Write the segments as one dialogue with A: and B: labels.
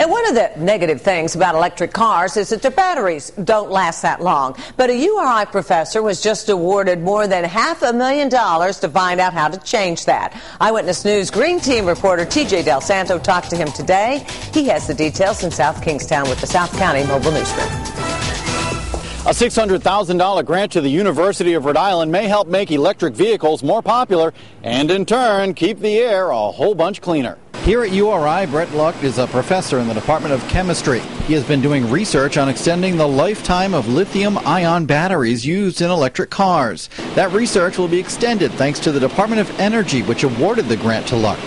A: Now, one of the negative things about electric cars is that their batteries don't last that long. But a URI professor was just awarded more than half a million dollars to find out how to change that. Eyewitness News Green Team reporter TJ Del Santo talked to him today. He has the details in South Kingstown with the South County Mobile Newsroom.
B: A $600,000 grant to the University of Rhode Island may help make electric vehicles more popular and, in turn, keep the air a whole bunch cleaner. Here at URI, Brett Lucht is a professor in the Department of Chemistry. He has been doing research on extending the lifetime of lithium ion batteries used in electric cars. That research will be extended thanks to the Department of Energy, which awarded the grant to Lucht.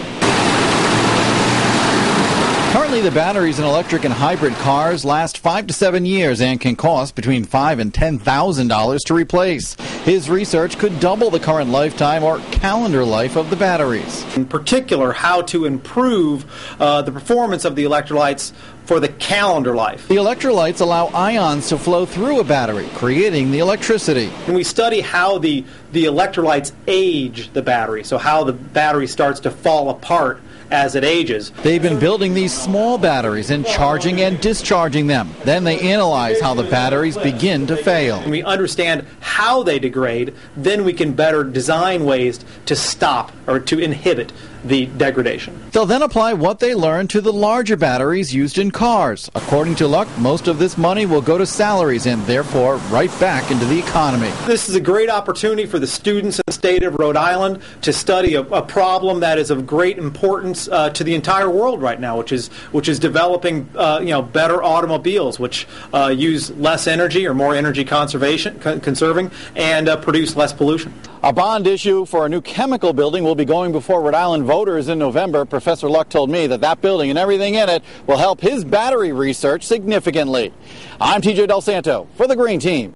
B: Currently, the batteries in electric and hybrid cars last five to seven years and can cost between five and ten thousand dollars to replace. His research could double the current lifetime or calendar life of the batteries.
C: In particular, how to improve uh, the performance of the electrolytes for the calendar life.
B: The electrolytes allow ions to flow through a battery, creating the electricity.
C: And we study how the, the electrolytes age the battery, so how the battery starts to fall apart as it ages.
B: They've been building these small batteries and charging and discharging them. Then they analyze how the batteries begin to fail.
C: When we understand how they degrade, then we can better design ways to stop or to inhibit the degradation.
B: They'll then apply what they learn to the larger batteries used in cars. According to Lucht, most of this money will go to salaries and therefore right back into the economy.
C: This is a great opportunity for the students in the state of Rhode Island to study a, a problem that is of great importance uh, to the entire world right now, which is which is developing uh, you know better automobiles, which uh, use less energy or more energy conservation conserving and uh, produce less pollution.
B: A bond issue for a new chemical building will be going before Rhode Island voters in November. Professor Lucht told me that that building and everything in it will help his battery research significantly. I'm TJ Del Santo for the Green Team.